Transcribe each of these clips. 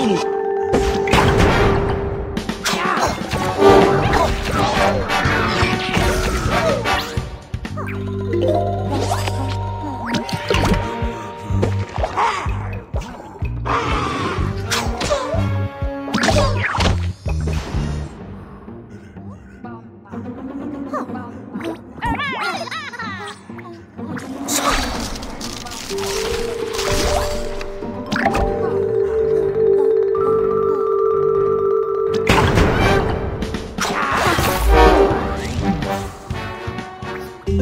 Ooh.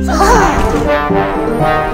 啊！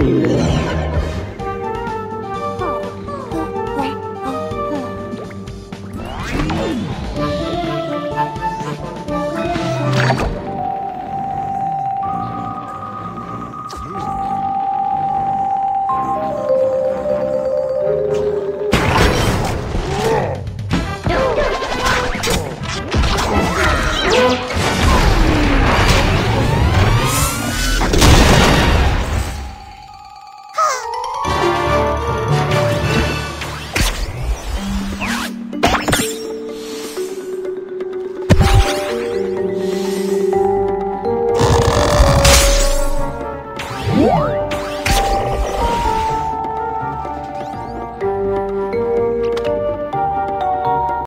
Ooh.